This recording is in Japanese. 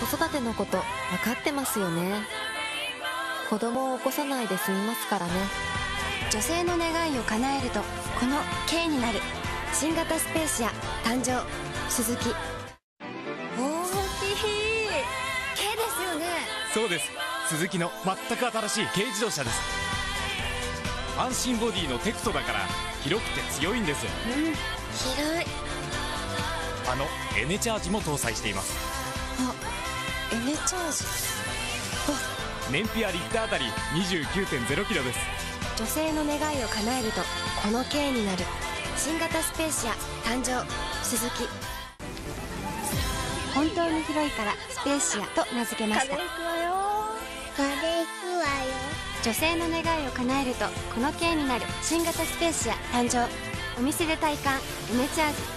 子育てのこと分かってますよね。子供を起こさないで済みますからね。女性の願いを叶えるとこの K になる。新型スペーシア誕生。鈴木。大きい K ですよね。そうです。鈴木の全く新しい軽自動車です。安心ボディのテクトだから広くて強いんですうん。広い。あのエネチャージも搭載しています。あチャージ。燃費はリッターあたり29.0キロです。女性の願いを叶えるとこの K になる。新型スペーシア誕生。鈴木。本当に広いからスペーシアと名付けました。女性の願いを叶えるとこの K になる。新型スペーシア誕生。お店で体感。エネチャージ